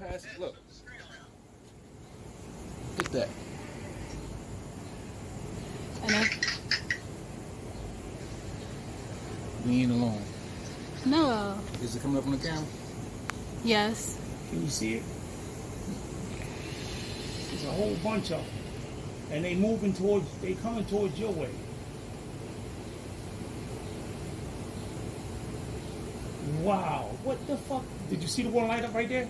Pass, look. Look at that. I know. We ain't alone. no. Is it coming up on the camera? Yes. Can you see it? There's a whole bunch of them. And they moving towards, they coming towards your way. Wow, what the fuck? Did you see the one light up right there?